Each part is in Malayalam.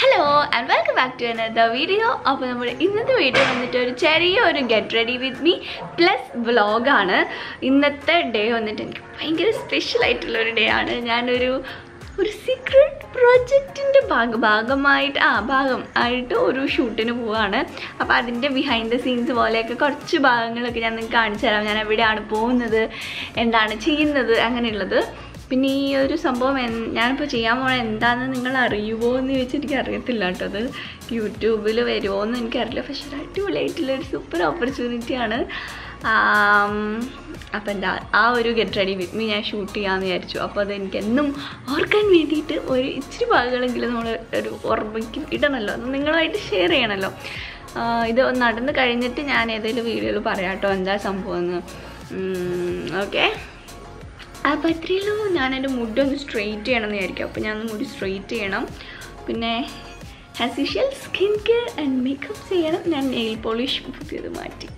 Hello and welcome back to another video അപ്പോൾ നമ്മുടെ ഇന്നത്തെ വീഡിയോ വന്നിട്ട് ഒരു ചെറിയ ഒരു get ready with me plus വ്ളോഗാണ് ഇന്നത്തെ ഡേ വന്നിട്ട് എനിക്ക് ഭയങ്കര ഒരു ഡേ ആണ്. ഞാനൊരു ഒരു സീക്രട്ട് പ്രോജക്റ്റിന്റെ ഭാഗ ഭാഗമായിട്ട് ആ ഭാഗം ആയിട്ട് ഒരു ഷൂട്ടിന് പോവാണ്. അപ്പോൾ അതിന്റെ ബിഹൈൻഡ് ദ സീൻസ് പോലെയൊക്കെ കുറച്ച് ഭാഗങ്ങളൊക്കെ ഞാൻ നിങ്ങൾക്ക് കാണിച്ചു തരാം. ഞാൻ എവിടെയാണ് പോകുന്നത് എന്താണ് ചെയ്യുന്നത് അങ്ങനെയുള്ളത്. പിന്നെ ഈ ഒരു സംഭവം ഞാനിപ്പോൾ ചെയ്യാൻ പോണ എന്താണെന്ന് നിങ്ങൾ അറിയുമോ എന്ന് ചോദിച്ചാൽ എനിക്ക് അറിയത്തില്ല കേട്ടോ. അത് യൂട്യൂബിൽ വരുമോ എന്ന് എനിക്കറിയില്ല. പക്ഷേ ഒരു അടിപൊളിയായിട്ടുള്ള ഒരു സൂപ്പർ ഓപ്പർച്യൂണിറ്റിയാണ് അപ്പം എന്താ ആ ഒരു ഗെറ്റ് റെഡി വിത്ത് മീ ഞാൻ ഷൂട്ട് ചെയ്യാമെന്ന് വിചാരിച്ചു. അപ്പോൾ അത് എനിക്ക് എന്നും ഓർക്കാൻ വേണ്ടിയിട്ട് ഒരു ഇച്ചിരി ഭാഗങ്ങളെങ്കിലും നമ്മൾ ഒരു ഓർമ്മയ്ക്ക് ഇടണമല്ലോ അത് നിങ്ങളുമായിട്ട് ഷെയർ ചെയ്യണമല്ലോ ഇത് നടന്ന് കഴിഞ്ഞിട്ട് ഞാൻ ഏതെങ്കിലും വീഡിയോയിൽ പറയാം കേട്ടോ എന്താ സംഭവം എന്ന്. ഓക്കെ അപ്പോൾ അത്രയുള്ളൂ ഞാൻ എന്റെ മുടി ഒന്ന് സ്ട്രെയിറ്റ് ചെയ്യണം എന്ന് വിചാരിക്കും. അപ്പോൾ ഞാൻ മുടി സ്ട്രെയിറ്റ് ചെയ്യണം. പിന്നെ as usual skin care and makeup ചെയ്യണം. ഞാൻ നെയിൽ പോളിഷ് പുതിയത് മാറ്റി.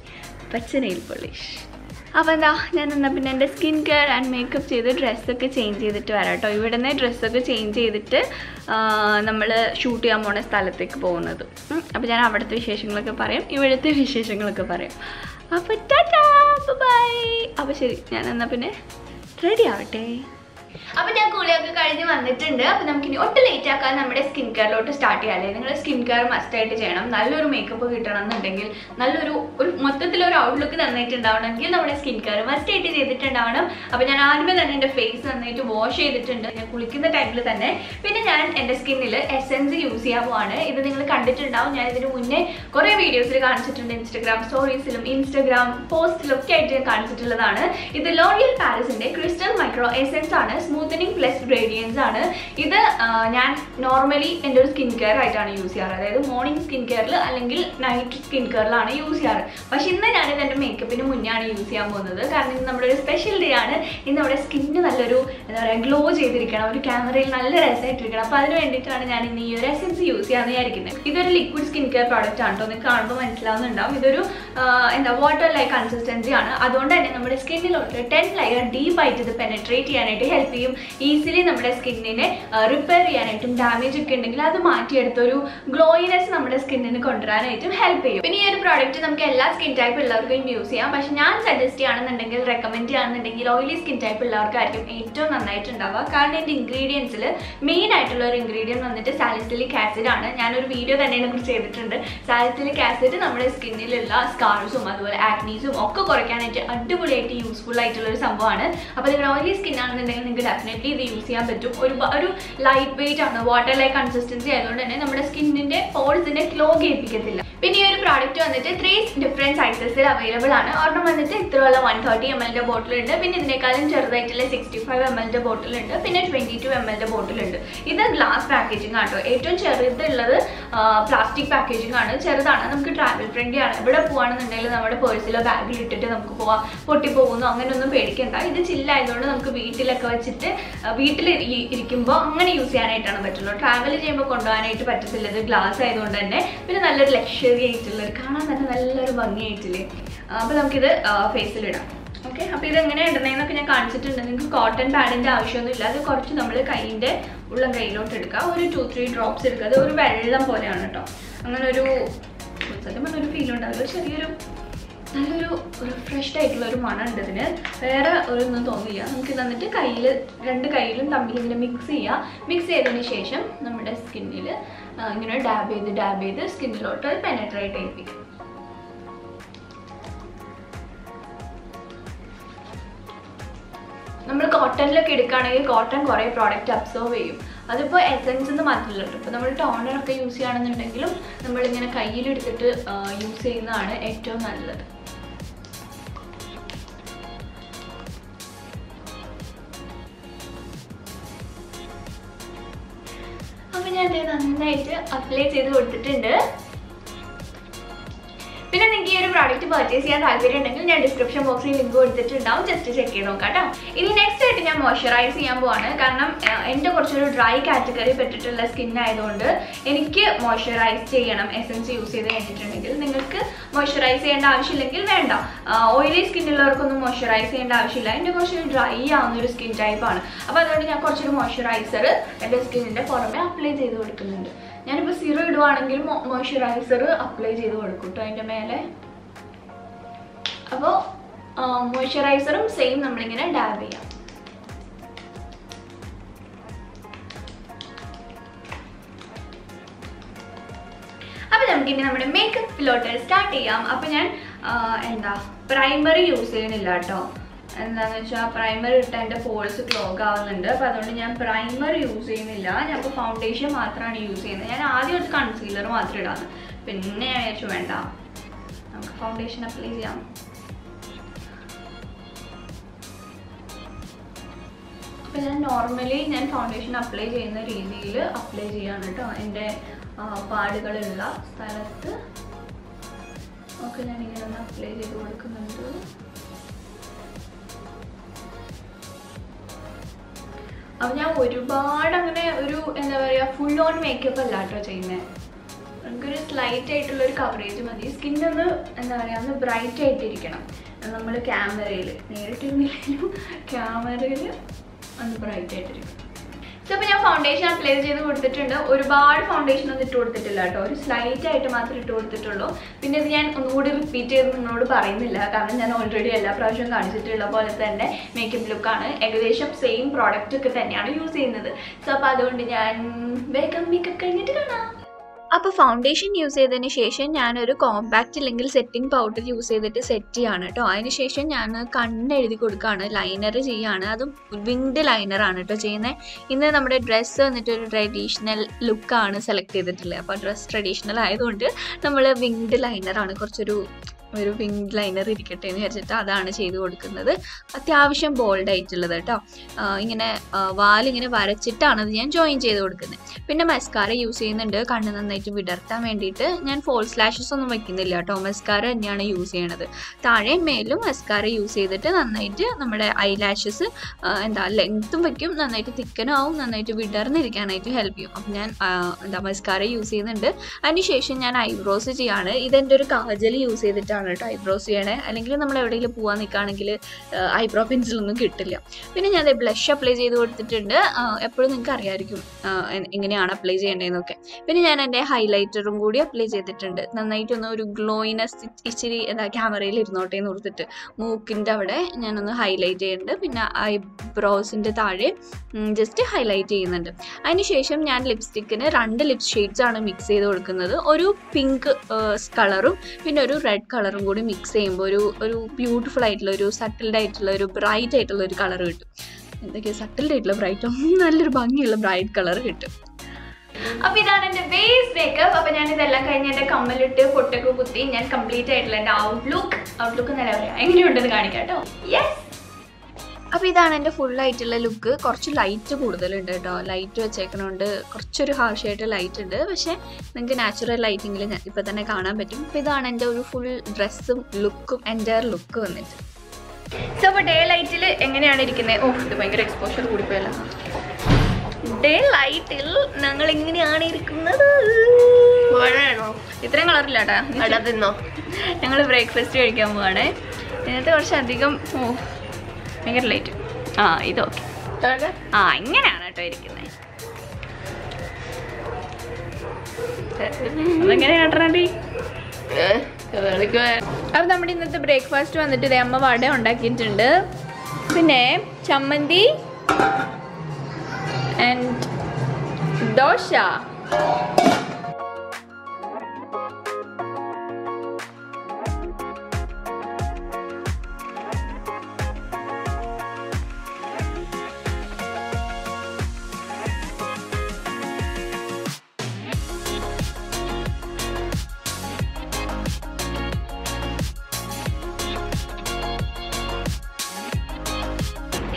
പച്ച നെയിൽ പോളിഷ് അപ്പോൾ എന്താ ഞാൻ എന്നാൽ പിന്നെ എന്റെ സ്കിൻ കെയർ ആൻഡ് മേക്കപ്പ് ചെയ്ത് ഡ്രസ്സൊക്കെ ചേഞ്ച് ചെയ്തിട്ട് വരാം കേട്ടോ. ഇവിടെ നിന്ന് ഡ്രസ്സൊക്കെ ചേഞ്ച് ചെയ്തിട്ട് നമ്മൾ ഷൂട്ട് ചെയ്യാൻ പോണ സ്ഥലത്തേക്ക് പോകുന്നത്. അപ്പോൾ ഞാൻ അവിടുത്തെ വിശേഷങ്ങളൊക്കെ പറയും. ഇവിടുത്തെ വിശേഷങ്ങളൊക്കെ പറയും. അപ്പോൾ ടാറ്റാ ബൈ അപ്പോൾ ശരി ഞാൻ എന്നാൽ പിന്നെ റെഡി ആവട്ടെ അപ്പൊ ഞാൻ കുളിയൊക്കെ കഴിഞ്ഞ് വന്നിട്ടുണ്ട്. അപ്പൊ നമുക്ക് ഇനി ഒട്ടും ലേറ്റ് ആക്കാൻ നമ്മുടെ സ്കിൻ കെയറിലോട്ട് സ്റ്റാർട്ട് ചെയ്യാല്ലേ നിങ്ങൾ സ്കിൻ കെയർ മസ്റ്റ് ആയിട്ട് ചെയ്യണം. നല്ലൊരു മേക്കപ്പ് കിട്ടണം എന്നുണ്ടെങ്കിൽ നല്ലൊരു ഒരു മൊത്തത്തിലൊരു ഔട്ട്ലുക്ക് തന്നിട്ടുണ്ടാവണമെങ്കിൽ നമ്മുടെ സ്കിൻ കെയർ മസ്റ്റ് ആയിട്ട് ചെയ്തിട്ടുണ്ടാവണം. അപ്പൊ ഞാൻ ആദ്യമേ തന്നെ എന്റെ ഫേസ് നന്നായിട്ട് വാഷ് ചെയ്തിട്ടുണ്ട്. ഞാൻ കുളിക്കുന്ന ടൈമിൽ തന്നെ. പിന്നെ ഞാൻ എന്റെ സ്കിന്നിൽ എസെൻസ് യൂസ് ചെയ്യാൻ പോവാണ്. ഇത് നിങ്ങൾ കണ്ടിട്ടുണ്ടാവും. ഞാൻ ഇതിന് മുന്നേ കുറേ വീഡിയോസിൽ കാണിച്ചിട്ടുണ്ട്. ഇൻസ്റ്റഗ്രാം സ്റ്റോറീസിലും ഇൻസ്റ്റഗ്രാം പോസ്റ്റിലും ഒക്കെ ആയിട്ട് ഞാൻ കാണിച്ചിട്ടുള്ളതാണ്. ഇത് ലോറിയൽ പാരസിന്റെ ക്രിസ്റ്റൽ മൈക്രോ എസെൻസ് ആണ്. സ്മൂത്തനിങ് പ്ലസ് റേഡിയൻസ് ആണ്. ഇത് ഞാൻ നോർമലി എന്റെ ഒരു സ്കിൻ കെയർ ആയിട്ടാണ് യൂസ് ചെയ്യാറ്. അതായത് മോർണിംഗ് സ്കിൻ കെയറിൽ അല്ലെങ്കിൽ നൈറ്റ് സ്കിൻ കെയറിലാണ് യൂസ് ചെയ്യാറ്. പക്ഷെ ഇന്ന് ഞാനിത് എന്റെ മേക്കപ്പിന് മുന്നേ ആണ് യൂസ് ചെയ്യാൻ പോകുന്നത്. കാരണം ഇന്ന് നമ്മുടെ ഒരു സ്പെഷ്യൽ ഡേ ആണ്. ഇന്ന് നമ്മുടെ സ്കിന്ന് നല്ലൊരു എന്താ പറയുക ഗ്ലോ ചെയ്തിരിക്കണം. ഒരു ക്യാമറയിൽ നല്ല രസമായിട്ടിരിക്കണം. അപ്പോൾ അതിന് വേണ്ടിയിട്ടാണ് ഞാൻ ഇന്ന് ഈ ഒരു എസെൻസ് യൂസ് ചെയ്യാമെന്ന് വിചാരിക്കുന്നത് ഇതൊരു ലിക്വിഡ് സ്കിൻ കെയർ പ്രോഡക്റ്റ് ആണ് കേട്ടോ നിങ്ങൾക്ക് കാണുമ്പോൾ മനസ്സിലാവുന്നുണ്ടാവും. ഇതൊരു എന്താ വാട്ടർ ലൈക്ക് കൺസിസ്റ്റൻസി ആണ്. അതുകൊണ്ട് തന്നെ നമ്മുടെ സ്കിന്നിലോട്ട് ടെൻ ലെയർ ഡീപ്പായിട്ട് ഇത് പെനട്രേറ്റ് ചെയ്യാനായിട്ട് ഹെൽപ്പ് ചെയ്യും. ഈസിലി നമ്മുടെ സ്കിന്നിനെ റിപ്പയർ ചെയ്യാനായിട്ടും ഡാമേജ് ഒക്കെ ഉണ്ടെങ്കിൽ അത് മാറ്റിയെടുത്തൊരു ഗ്ലോയിനെസ് നമ്മുടെ സ്കിന്നിന് കൊണ്ടുവരാനായിട്ടും ഹെൽപ്പ് ചെയ്യും. പിന്നെ ഈ ഒരു പ്രോഡക്റ്റ് നമുക്ക് എല്ലാ സ്കിൻ ടൈപ്പ് ഉള്ളവർക്കും യൂസ് ചെയ്യാം. പക്ഷെ ഞാൻ സജസ്റ്റ് ചെയ്യുകയാണെന്നുണ്ടെങ്കിൽ റെക്കമെൻഡ് ചെയ്യുകയാണെന്നുണ്ടെങ്കിൽ ഓയിലി സ്കിൻ ടൈപ്പ് ഉള്ളവർക്കായിരിക്കും ഏറ്റവും നന്നായിട്ടുണ്ടാവുക. കാരണം എന്റെ ഇൻഗ്രീഡിയൻസിൽ മെയിൻ ആയിട്ടുള്ള ഒരു ഇൻഗ്രീഡിയന്റ് വന്നിട്ട് സാലിസിലിക് ആസിഡ് ആണ്. ഞാനൊരു വീഡിയോ തന്നെ ഇതിനെക്കുറിച്ച് ചെയ്തിട്ടുണ്ട്. സാലിസിലിക് ആസിഡ് നമ്മുടെ സ്കിന്നിലുള്ള സ്കാർസും അതുപോലെ ആക്നീസും ഒക്കെ കുറയ്ക്കാനായിട്ട് അടിപൊളിയായിട്ട് യൂസ്ഫുൾ ആയിട്ടുള്ള ഒരു സംഭവമാണ്. അപ്പോൾ നിങ്ങൾ ഓയിലി സ്കിൻ ആണെന്നുണ്ടെങ്കിൽ നിങ്ങൾക്ക് ഡെഫിനറ്റ്ലി ഇത് യൂസ് ചെയ്യാൻ പറ്റും. ഒരു ഒരു ലൈറ്റ് വെയിറ്റ് ആണ്. വാട്ടർ ലൈക്ക് കൺസിസ്റ്റൻസി ആയതുകൊണ്ട് തന്നെ നമ്മുടെ സ്കിന്നിന്റെ പോൾസിനെ ക്ലോഗ് ചെയ്യിപ്പിക്കത്തില്ല. പിന്നെ ഈ ഒരു പ്രോഡക്റ്റ് വന്നിട്ട് ത്രീ ഡിഫറെന്റ് സൈസസിൽ അവൈലബിൾ ആണ്. ഒരെണ്ണം വന്നിട്ട് ഇത്രയുള്ള വൺ തേർട്ടി എം എൽന്റെ ബോട്ടിലുണ്ട് പിന്നെ ഇതിനേക്കാളും ചെറുതായിട്ടുള്ള സിക്സ്റ്റി ഫൈവ് എം എൽന്റെ ബോട്ടിലുണ്ട് പിന്നെ ട്വന്റി ടു എം എൽന്റെ ബോട്ടിലുണ്ട് ഇത് ഗ്ലാസ് പാക്കേജിംഗ് ആട്ടോ ഏറ്റവും ചെറുതുള്ളത് പ്ലാസ്റ്റിക് പാക്കേജിംഗ് ആണ്. ചെറുതാണ് നമുക്ക് ട്രാവൽ ഫ്രണ്ട്ലി ആണ്. എവിടെ പോകുകയാണെന്നുണ്ടെങ്കിൽ നമ്മുടെ പേഴ്സിലോ ബാഗിൽ ഇട്ടിട്ട് നമുക്ക് പോവാം. പൊട്ടി പോകുന്നു അങ്ങനെയൊന്നും പേടിക്കേണ്ട. ഇത് ചില്ലായതുകൊണ്ട് നമുക്ക് വീട്ടിലൊക്കെ വെച്ചിട്ട് വീട്ടിൽ ഇരിക്കുമ്പോൾ അങ്ങനെ യൂസ് ചെയ്യാനായിട്ടാണ് പറ്റുള്ളൂ ട്രാവൽ ചെയ്യുമ്പോൾ കൊണ്ടുപോകാനായിട്ട് പറ്റത്തില്ല ഇത് ഗ്ലാസ് ആയതുകൊണ്ട് തന്നെ. പിന്നെ നല്ലൊരു ലക്ഷറി ഒരു കാണാൻ തന്നെ നല്ലൊരു ഭംഗിയായിട്ടില്ലേ? അപ്പോൾ നമുക്കിത് ഫേസിലിടാം ഓക്കെ അപ്പോൾ ഇത് എങ്ങനെ ഇടുന്നതെന്നൊക്കെ ഞാൻ കാണിച്ചിട്ടുണ്ട്. നിങ്ങൾക്ക് കോട്ടൺ പാഡിന്റെ ആവശ്യമൊന്നുമില്ല. അത് കുറച്ച് നമ്മൾ കൈയിന്റെ ഉള്ളം കയ്യിലോട്ട് എടുക്കുക. ഒരു ടു ത്രീ ഡ്രോപ്സ് എടുക്കുക. അത് ഒരു വെള്ളം പോലെയാണ് കേട്ടോ അങ്ങനെ ഒരു സത്യം പറഞ്ഞ ഒരു ഫീൽ ഉണ്ടാവില്ല. ചെറിയൊരു നല്ലൊരു റിഫ്രഷ്ഡ് ആയിട്ടുള്ള ഒരു മണം ഉണ്ട് ഇതിന് വേറെ ഒരു ഒന്നും തോന്നില്ല. നമുക്ക് തന്നിട്ട് കയ്യിൽ രണ്ട് കൈയിലും തമ്മിൽ ഇങ്ങനെ മിക്സ് ചെയ്യുക മിക്സ് ചെയ്തതിന് ശേഷം നമ്മുടെ സ്കിന്നിൽ ഇങ്ങനെ ഡാബ് ചെയ്ത് ഡാബ് ചെയ്ത് സ്കിന്നിലോട്ട് പെനട്രേറ്റ് ചെയ്യിപ്പിക്കും. നമ്മൾ കോട്ടണിലൊക്കെ എടുക്കുകയാണെങ്കിൽ കോട്ടൺ കുറേ പ്രോഡക്റ്റ് അബ്സോർവ് ചെയ്യും. അതിപ്പോൾ എസെൻസ് എന്ന് മാത്രമല്ല കേട്ടോ. ഇപ്പോൾ നമ്മൾ ടോണറൊക്കെ യൂസ് ചെയ്യുകയാണെന്നുണ്ടെങ്കിലും നമ്മളിങ്ങനെ കയ്യിലെടുത്തിട്ട് യൂസ് ചെയ്യുന്നതാണ് ഏറ്റവും നല്ലത്. ഇത് നന്നായിട്ട് അപ്ലൈ ചെയ്ത് കൊടുത്തിട്ടുണ്ട്. പിന്നെ നിങ്ങൾക്ക് ഈ ഒരു പ്രോഡക്റ്റ് പർച്ചേസ് ചെയ്യാൻ താല്പര്യം ഉണ്ടെങ്കിൽ ഞാൻ ഡിസ്ക്രിപ്ഷൻ ബോക്സിൽ ലിങ്ക് കൊടുത്തിട്ടുണ്ടാവും. ജസ്റ്റ് ചെക്ക് ചെയ്ത് നോക്കാം കേട്ടോ ഇനി നെക്സ്റ്റ് ആയിട്ട് ഞാൻ മോയ്സ്ചറൈസ് ചെയ്യാൻ പോവാണ്. കാരണം എന്റെ കുറച്ചൊരു ഡ്രൈ കാറ്റഗറി പെട്ടിട്ടുള്ള സ്കിൻ ആയതുകൊണ്ട് എനിക്ക് മോയ്സ്ചറൈസ് ചെയ്യണം. എസൻസ് യൂസ് ചെയ്ത് കഴിഞ്ഞിട്ടുണ്ടെങ്കിൽ നിങ്ങൾക്ക് മോയ്സ്ചറൈസ് ചെയ്യേണ്ട ആവശ്യമില്ലെങ്കിൽ വേണ്ട. ഓയിലി സ്കിന്നുള്ളവർക്കൊന്നും മോയ്സ്ചറൈസ് ചെയ്യേണ്ട ആവശ്യമില്ല. എന്റെ കുറച്ചൊരു ഡ്രൈ ആവുന്ന ഒരു സ്കിൻ ടൈപ്പാണ് അപ്പോൾ അതുകൊണ്ട് ഞാൻ കുറച്ചൊരു മോയ്സ്ചറൈസർ എന്റെ സ്കിന്നിന്റെ പുറമെ അപ്ലൈ ചെയ്ത് കൊടുക്കുന്നുണ്ട്. ഞാനിപ്പോൾ സീറോ ഇടുവാണെങ്കിൽ മോയ്സ്ചറൈസർ അപ്ലൈ ചെയ്ത് കൊടുക്കും കേട്ടോ അതിന്റെ മേലെ. അപ്പോൾ മോയ്സ്ചറൈസറും സെയിം നമ്മളിങ്ങനെ ഡാബ് ചെയ്യാം. അപ്പോൾ നമുക്കിനി നമ്മുടെ മേക്കപ്പിലോട്ട് സ്റ്റാർട്ട് ചെയ്യാം. അപ്പോൾ ഞാൻ എന്താ പ്രൈമറി യൂസ് ചെയ്യണില്ല കേട്ടോ എന്താന്ന് വെച്ചാൽ പ്രൈമർ ഇട്ട് എന്റെ പോൾസ് ക്ലോഗ് ആവുന്നുണ്ട്. അപ്പോൾ അതുകൊണ്ട് ഞാൻ പ്രൈമർ യൂസ് ചെയ്യുന്നില്ല. ഞാൻ ഇപ്പോൾ ഫൗണ്ടേഷൻ മാത്രമാണ് യൂസ് ചെയ്യുന്നത്. ഞാൻ ആദ്യം ഒരു കൺസീലർ മാത്രം ഇടാന്ന്. പിന്നെ ഞാൻ വിചാരിച്ചു വേണ്ട. നമുക്ക് ഫൗണ്ടേഷൻ അപ്ലൈ ചെയ്യാം. അപ്പം ഞാൻ നോർമലി ഞാൻ ഫൗണ്ടേഷൻ അപ്ലൈ ചെയ്യുന്ന രീതിയിൽ അപ്ലൈ ചെയ്യാണ് കേട്ടോ. എന്റെ പാടുകളുള്ള സ്ഥലത്ത്. ഒക്കെ ഞാൻ ഇങ്ങനെ ഒന്ന് അപ്ലൈ ചെയ്ത് കൊടുക്കുന്നുണ്ട്. അപ്പം ഞാൻ ഒരുപാട് അങ്ങനെ ഒരു എന്താ പറയുക ഫുൾ ഓൺ മേക്കപ്പ് അല്ല കേട്ടോ ചെയ്യുന്നത് നമുക്കൊരു സ്ലൈറ്റ് ആയിട്ടുള്ള ഒരു കവറേജ് മതി. സ്കിന്നൊന്ന് എന്താ പറയുക ഒന്ന് ബ്രൈറ്റ് ആയിട്ടിരിക്കണം. നമ്മൾ ക്യാമറയിൽ നേരിട്ടിരുന്നില്ലെങ്കിലും ക്യാമറയിൽ ഒന്ന് ബ്രൈറ്റ് ആയിട്ടിരിക്കണം. സോ അപ്പോൾ ഞാൻ ഫൗണ്ടേഷൻ അപ്ലൈ ചെയ്ത് കൊടുത്തിട്ടുണ്ട്. ഒരുപാട് ഫൗണ്ടേഷൻ ഒന്നും ഇട്ട് കൊടുത്തിട്ടില്ല കേട്ടോ. ഒരു സ്ലൈറ്റ് ആയിട്ട് മാത്രം ഇട്ട് കൊടുത്തിട്ടുള്ളൂ. പിന്നെ ഇത് ഞാൻ ഒന്നുകൂടി റിപ്പീറ്റ് ചെയ്ത് നിങ്ങളോട് പറയുന്നില്ല. കാരണം ഞാൻ ഓൾറെഡി എല്ലാ പ്രാവശ്യവും കാണിച്ചിട്ടുള്ള പോലെ തന്നെ മേക്കപ്പ് ലുക്കാണ് ഏകദേശം സെയിം പ്രോഡക്റ്റ് ഒക്കെ തന്നെയാണ് യൂസ് ചെയ്യുന്നത്. സോ അപ്പോൾ അതുകൊണ്ട് ഞാൻ വേഗം മേക്കപ്പ് കഴിഞ്ഞിട്ട് കാണാം. അപ്പോൾ ഫൗണ്ടേഷൻ യൂസ് ചെയ്തതിന് ശേഷം ഞാനൊരു കോമ്പാക്റ്റ് അല്ലെങ്കിൽ സെറ്റിംഗ് പൗഡർ യൂസ് ചെയ്തിട്ട് സെറ്റ് ചെയ്യാണ് കേട്ടോ അതിന് ശേഷം ഞാൻ കണ്ണ് എഴുതി കൊടുക്കുകയാണ് ലൈനർ ചെയ്യാണ്. അതും വിങ്ഡ് ലൈനറാണ് കേട്ടോ ചെയ്യുന്നത് ഇന്ന് നമ്മുടെ ഡ്രസ്സ് വന്നിട്ട് ഒരു ട്രഡീഷണൽ ലുക്കാണ് സെലക്ട് ചെയ്തിട്ടുള്ളത്. അപ്പോൾ ഡ്രസ്സ് ട്രഡീഷണൽ ആയതുകൊണ്ട് നമ്മൾ വിങ്ഡ് ലൈനറാണ് കുറച്ചൊരു ഒരു വിങ് ലൈനർ ഇരിക്കട്ടെ എന്ന് വിചാരിച്ചിട്ട് അതാണ് ചെയ്ത് കൊടുക്കുന്നത്. അത്യാവശ്യം ബോൾഡ് ആയിട്ടുള്ളത് കേട്ടോ. ഇങ്ങനെ വാലിങ്ങനെ വരച്ചിട്ടാണ് അത് ഞാൻ ജോയിൻ ചെയ്ത് കൊടുക്കുന്നത്. പിന്നെ മസ്കാര യൂസ് ചെയ്യുന്നുണ്ട്. കണ്ണ് നന്നായിട്ട് വിടർത്താൻ വേണ്ടിയിട്ട് ഞാൻ ഫോൾസ് ലാഷസ് ഒന്നും വെക്കുന്നില്ല കേട്ടോ. മസ്കാര തന്നെയാണ് യൂസ് ചെയ്യണത്. താഴെ മേലും മസ്കാര യൂസ് ചെയ്തിട്ട് നന്നായിട്ട് നമ്മുടെ ഐ ലാഷസ് എന്താ ലെങ്ത്തും വെക്കും. നന്നായിട്ട് തിക്കനും ആവും. നന്നായിട്ട് വിടർന്നിരിക്കാനായിട്ട് ഹെൽപ്പ് ചെയ്യും. അപ്പം ഞാൻ എന്താ മസ്കാര യൂസ് ചെയ്യുന്നുണ്ട്. അതിനുശേഷം ഞാൻ ഐബ്രോസ് ചെയ്യാണ്. ഇതെന്റെ ഒരു കാജൽ യൂസ് ചെയ്തിട്ടാണ് കേട്ടോ ഐബ്രോസ് ചെയ്യണേ. അല്ലെങ്കിൽ നമ്മൾ എവിടെയെങ്കിലും പോകാൻ നിൽക്കുകയാണെങ്കിൽ ഐബ്രോ പെൻസിലൊന്നും കിട്ടില്ല. പിന്നെ ഞാൻ ബ്ലഷ് അപ്ലൈ ചെയ്ത് കൊടുത്തിട്ടുണ്ട്. എപ്പോഴും നിങ്ങൾക്ക് അറിയാമായിരിക്കും എങ്ങനെയാണ് അപ്ലൈ ചെയ്യേണ്ടതെന്നൊക്കെ. പിന്നെ ഞാൻ എന്റെ ഹൈലൈറ്ററും കൂടി അപ്ലൈ ചെയ്തിട്ടുണ്ട്. നന്നായിട്ടൊന്ന് ഒരു ഗ്ലോയിനെസ് ഇച്ചിരി എന്താ ക്യാമറയിൽ ഇരുന്നോട്ടെ എന്ന് ഓർത്തിട്ട് മൂക്കിന്റെ അവിടെ ഞാനൊന്ന് ഹൈലൈറ്റ് ചെയ്യുന്നുണ്ട്. പിന്നെ ഐബ്രോസിന്റെ താഴെ ജസ്റ്റ് ഹൈലൈറ്റ് ചെയ്യുന്നുണ്ട്. അതിനുശേഷം ഞാൻ ലിപ്സ്റ്റിക്കിന് രണ്ട് ലിപ് ഷെയ്ഡ്സ് ആണ് മിക്സ് ചെയ്ത് കൊടുക്കുന്നത്. ഒരു പിങ്ക് കളറും പിന്നെ ഒരു റെഡ് കളറും കൂടി മിക്സ് ചെയ്യുമ്പോൾ ഒരു ഒരു ബ്യൂട്ടിഫുൾ ആയിട്ടുള്ള ഒരു സട്ടിൽഡ് ആയിട്ടുള്ള ഒരു ബ്രൈറ്റ് ആയിട്ടുള്ള ഒരു കളർ കിട്ടും. എന്തൊക്കെയാ സട്ടിൽഡ് ആയിട്ടുള്ള ബ്രൈറ്റ് നല്ലൊരു ഭംഗിയുള്ള ബ്രൈറ്റ് കളർ കിട്ടും. അപ്പൊ ഇതാണ് എന്റെ ബേസ് മേക്കപ്പ് അപ്പൊ ഞാൻ ഇതെല്ലാം കഴിഞ്ഞ് എന്റെ കമ്മലിട്ട് പൊട്ടൊക്കെ കുത്തി ഞാൻ കംപ്ലീറ്റ് ആയിട്ടുള്ള എന്റെ ഔട്ട്ലുക്ക് ഔട്ട്ലുക്ക് എന്നല്ല പറയാം. എങ്ങനെയുണ്ടെന്ന് കാണിക്കാം കേട്ടോ. യെസ് അപ്പോൾ ഇതാണ് എന്റെ ഫുൾ ആയിട്ടുള്ള ലുക്ക് കുറച്ച് ലൈറ്റ് കൂടുതലുണ്ട് കേട്ടോ ലൈറ്റ് വെച്ചേക്കണോണ്ട് കുറച്ചൊരു ഹാർഷ് ആയിട്ട് ലൈറ്റ് ഉണ്ട്. പക്ഷേ നിങ്ങൾക്ക് നാച്ചുറൽ ലൈറ്റിങ്ങിൽ ഇപ്പൊ തന്നെ കാണാൻ പറ്റും. അപ്പോൾ ഇതാണ് എന്റെ ഒരു ഫുൾ ഡ്രസ്സും ലുക്കും എന്റെ ലുക്ക് വന്നിട്ട്. സോ അപ്പോൾ ഡേ ലൈറ്റിൽ എങ്ങനെയാണ് ഇരിക്കുന്നത് ഓ ഇത് ഭയങ്കര എക്സ്പോഷർ കൂടിപ്പോയല്ലോ. ഡേ ലൈറ്റിൽ ഞങ്ങൾ എങ്ങനെയാണ് ഇരിക്കുന്നത്? ഇത്രയും കളറില്ല കേട്ടാ തിന്നോ? ഞങ്ങൾ ബ്രേക്ക്ഫാസ്റ്റ് കഴിക്കാൻ പോവാണ്. ഇതിനകത്ത് കുറച്ചധികം ഓ ഭയങ്കര ലൈറ്റ് ആ ഇത് ഓക്കെ ആ ഇങ്ങനെയാണ് കേട്ടോ ഇരിക്കുന്നത് അതെങ്ങനെ അപ്പൊ നമ്മുടെ ഇന്നത്തെ ബ്രേക്ക്ഫാസ്റ്റ് വന്നിട്ട് ഇതേ അമ്മ വട ഉണ്ടാക്കിയിട്ടുണ്ട്. പിന്നെ ചമ്മന്തി ആൻഡ് ദോശ.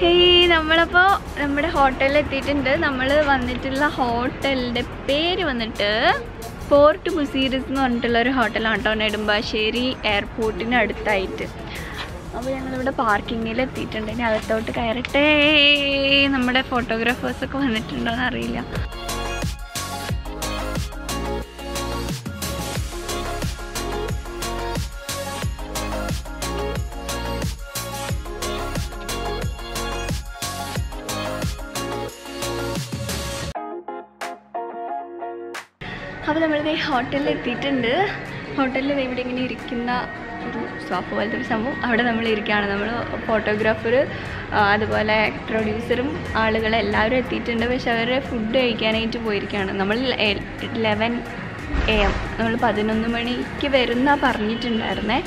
ഹേയ് നമ്മളപ്പോൾ നമ്മുടെ ഹോട്ടലിൽ എത്തിയിട്ടുണ്ട്. നമ്മൾ വന്നിട്ടുള്ള ഹോട്ടലിന്റെ പേര് വന്നിട്ട് പോർട്ട് മുസീരിസ് എന്ന് പറഞ്ഞിട്ടുള്ള ഒരു ഹോട്ടലാണ് കേട്ടോ നെടുമ്പാശ്ശേരി എയർപോർട്ടിന് അടുത്തായിട്ട് അപ്പോൾ ഞങ്ങളിവിടെ പാർക്കിങ്ങിൽ എത്തിയിട്ടുണ്ട് ഇനി അകത്തോട്ട് കയറട്ടെ. നമ്മുടെ ഫോട്ടോഗ്രാഫേഴ്സൊക്കെ വന്നിട്ടുണ്ടോ എന്ന് അപ്പോൾ നമ്മളിത് ഹോട്ടലിൽ എത്തിയിട്ടുണ്ട്. ഹോട്ടലിൽ ഇവിടെ ഇങ്ങനെ ഇരിക്കുന്ന ഒരു സോഫ പോലത്തെ ഒരു സംഭവം. അവിടെ നമ്മൾ ഇരിക്കുകയാണ്. നമ്മൾ ഫോട്ടോഗ്രാഫർ അതുപോലെ പ്രൊഡ്യൂസറും ആളുകളെ എല്ലാവരും എത്തിയിട്ടുണ്ട്. പക്ഷെ അവരുടെ ഫുഡ് കഴിക്കാനായിട്ട് പോയിരിക്കുകയാണ്. നമ്മൾ ലെവൻ എ എം നമ്മൾ പതിനൊന്ന് മണിക്ക് വരുന്ന പറഞ്ഞിട്ടുണ്ടായിരുന്നേ.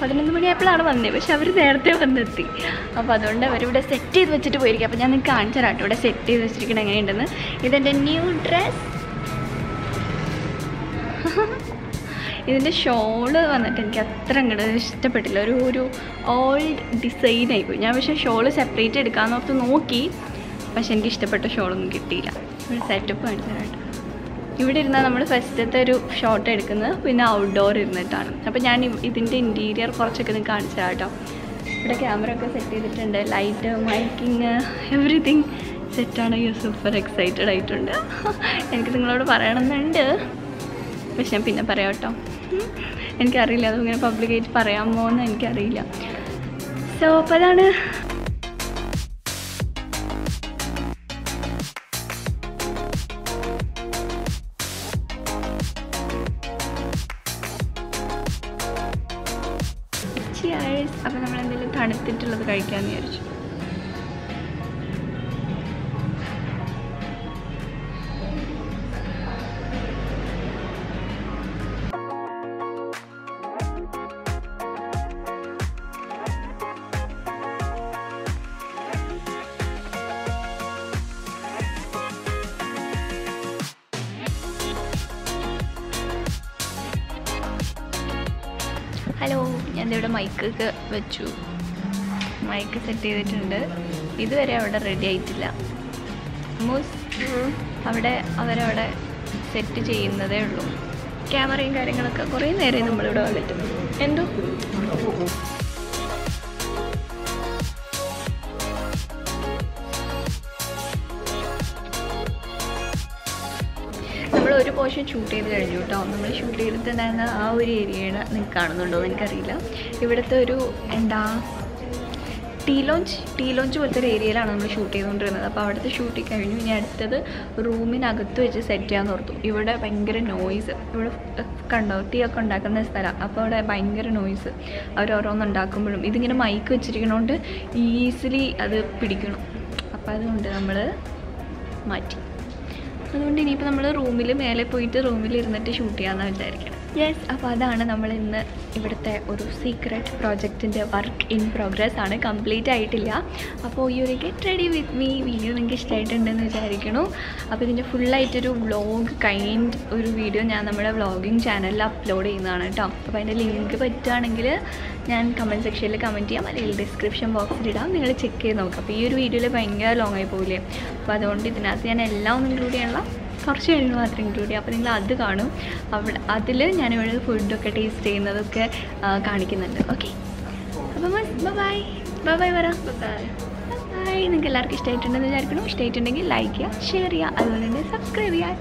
പതിനൊന്ന് മണിയായപ്പോഴാണ് വന്നത് പക്ഷെ അവർ നേരത്തെ വന്നെത്തി. അപ്പോൾ അതുകൊണ്ട് അവരിവിടെ സെറ്റ് ചെയ്ത് വെച്ചിട്ട് പോയിരിക്കും അപ്പോൾ ഞാൻ നിങ്ങൾക്ക് കാണിച്ചു തരാം കേട്ടോ. ഇവിടെ സെറ്റ് ചെയ്ത് വെച്ചിരിക്കുന്നത് എങ്ങനെയുണ്ടെന്ന്. ഇതെന്റെ ന്യൂ ഡ്രസ് ഇതിന്റെ ഷോൾ വന്നിട്ട് എനിക്ക് അത്ര അങ്ങോട്ട് ഇഷ്ടപ്പെട്ടില്ല. ഒരു ഒരു ഓൾഡ് ഡിസൈൻ ആയിപ്പോയി ഞാൻ പക്ഷേ ഷോൾ സെപ്പറേറ്റ് എടുക്കാമെന്ന് ഓർത്ത് നോക്കി. പക്ഷെ എനിക്ക് ഇഷ്ടപ്പെട്ട ഷോളൊന്നും കിട്ടിയില്ല. ഒരു സെറ്റപ്പ് കാണിച്ചതായിട്ട് ഇവിടെ ഇരുന്നാൽ നമ്മൾ ഫസ്റ്റത്തെ ഒരു ഷോട്ട് എടുക്കുന്നത് പിന്നെ ഔട്ട്ഡോർ ഇരുന്നിട്ടാണ്. അപ്പോൾ ഞാൻ ഇതിന്റെ ഇന്റീരിയർ കുറച്ചൊക്കെ നിങ്ങൾക്ക് കാണിച്ചു കേട്ടോ. ഇവിടെ ക്യാമറ ഒക്കെ സെറ്റ് ചെയ്തിട്ടുണ്ട്. ലൈറ്റ് മൈക്കിങ് എവറിത്തിങ് സെറ്റാണ് സൂപ്പർ എക്സൈറ്റഡ് ആയിട്ടുണ്ട്. എനിക്ക് നിങ്ങളോട് പറയണമെന്നുണ്ട്. പക്ഷെ ഞാൻ പിന്നെ പറയാം കേട്ടോ. എനിക്കറിയില്ല അതിങ്ങനെ പബ്ലിക്കായിട്ട് പറയാമോ എന്ന് എനിക്കറിയില്ല. സോ അപ്പോൾ അതാണ്. അപ്പം നമ്മൾ എന്തെങ്കിലും തണുത്തിട്ടുള്ളത് കഴിക്കാമെന്ന് വിചാരിച്ചു. ഇവിടെ മൈക്കൊക്കെ വെച്ചു. മൈക്ക് സെറ്റ് ചെയ്തിട്ടുണ്ട്. ഇതുവരെ അവിടെ റെഡി ആയിട്ടില്ല. മൂസ് അവിടെ അവരവിടെ സെറ്റ് ചെയ്യുന്നതേ ഉള്ളൂ. ക്യാമറയും കാര്യങ്ങളൊക്കെ കുറേ നേരം നമ്മളിവിടെ വന്നിട്ടുണ്ട് എന്തോ? ഒരു ഷൂട്ട് ചെയ്ത് കഴിഞ്ഞു കേട്ടോ. നമ്മൾ ഷൂട്ട് ചെയ്തിട്ടുണ്ടായിരുന്ന ആ ഒരു ഏരിയയുടെ നിങ്ങൾക്ക് കാണുന്നുണ്ടോ എന്ന് എനിക്കറിയില്ല. ഇവിടുത്തെ ഒരു എന്താ ടീ ലോഞ്ച് ടീ ലോഞ്ച് പോലത്തെ ഒരു ഏരിയയിലാണ് നമ്മൾ ഷൂട്ട് ചെയ്തുകൊണ്ടിരുന്നത് അപ്പോൾ അവിടുത്തെ ഷൂട്ടിങ് കഴിഞ്ഞു. ഇനി അടുത്തത് റൂമിനകത്ത് വെച്ച് സെറ്റ് ചെയ്യാൻ ഓർത്തു. ഇവിടെ ഭയങ്കര നോയ്സ് ഇവിടെ കണ്ടോ? ടീ ഒക്കെ ഉണ്ടാക്കുന്ന സ്ഥലം. അപ്പോൾ അവിടെ ഭയങ്കര നോയ്സ് അവർ ഓരോന്ന് ഉണ്ടാക്കുമ്പോഴും. ഇതിങ്ങനെ മൈക്ക് വെച്ചിരിക്കണോണ്ട് ഈസിലി അത് പിടിക്കണം. അപ്പോൾ അതുകൊണ്ട് നമ്മൾ മാറ്റി. അതുകൊണ്ട് ഇനിയിപ്പോൾ നമ്മൾ റൂമിൽ മേലെ പോയിട്ട് റൂമിൽ ഇരുന്നിട്ട് ഷൂട്ട് ചെയ്യാമെന്നാണ് വിചാരിക്കണം. യെസ് അപ്പോൾ അതാണ് നമ്മൾ ഇന്ന് ഇവിടുത്തെ ഒരു സീക്രട്ട് പ്രോജക്റ്റിന്റെ വർക്ക് ഇൻ പ്രോഗ്രസ് ആണ്. കംപ്ലീറ്റ് ആയിട്ടില്ല. അപ്പോൾ ഈ ഒരു get ready with me video നിങ്ങൾക്ക് ഇഷ്ടമായിട്ടുണ്ടെന്ന് വിചാരിക്കണു അപ്പോൾ ഇതിന്റെ ഫുള്ളായിട്ടൊരു വ്ളോഗ് കൈൻഡ് ഒരു വീഡിയോ ഞാൻ നമ്മുടെ വ്ളോഗിങ് ചാനലിൽ അപ്ലോഡ് ചെയ്യുന്നതാണ് കേട്ടോ അപ്പോൾ അതിന്റെ ലിങ്ക് പറ്റുകയാണെങ്കിൽ ഞാൻ കമന്റ് സെക്ഷനിൽ കമന്റ് ചെയ്യാം. അല്ലെങ്കിൽ ഡിസ്ക്രിപ്ഷൻ ബോക്സിൽ ഇടാം. നിങ്ങൾ ചെക്ക് ചെയ്ത് നോക്കാം. അപ്പോൾ ഈ ഒരു വീഡിയോയിൽ ഭയങ്കര ലോങ് ആയി പോകില്ലേ അപ്പോൾ അതുകൊണ്ട് ഇതിനകത്ത് ഞാൻ എല്ലാം ഒന്നും ഇൻക്ലൂഡ് കുറച്ച് കാര്യങ്ങൾ മാത്രം ഇൻക്ലൂഡ് ചെയ്യാം. അപ്പോൾ നിങ്ങൾ അത് കാണും. അവിടെ അതിൽ ഞാനിവിടെ ഫുഡൊക്കെ ടേസ്റ്റ് ചെയ്യുന്നതൊക്കെ കാണിക്കുന്നുണ്ട്. ഓക്കെ അപ്പോൾ ബൈ ബൈ ബൈ വരാം. ബൈ നിങ്ങൾക്ക് എല്ലാവർക്കും ഇഷ്ടമായിട്ടുണ്ടെന്ന് വിചാരിക്കണം ഇഷ്ടമായിട്ടുണ്ടെങ്കിൽ ലൈക്ക് ചെയ്യുക ഷെയർ ചെയ്യുക. അതുപോലെ തന്നെ സബ്സ്ക്രൈബ് ചെയ്യുക.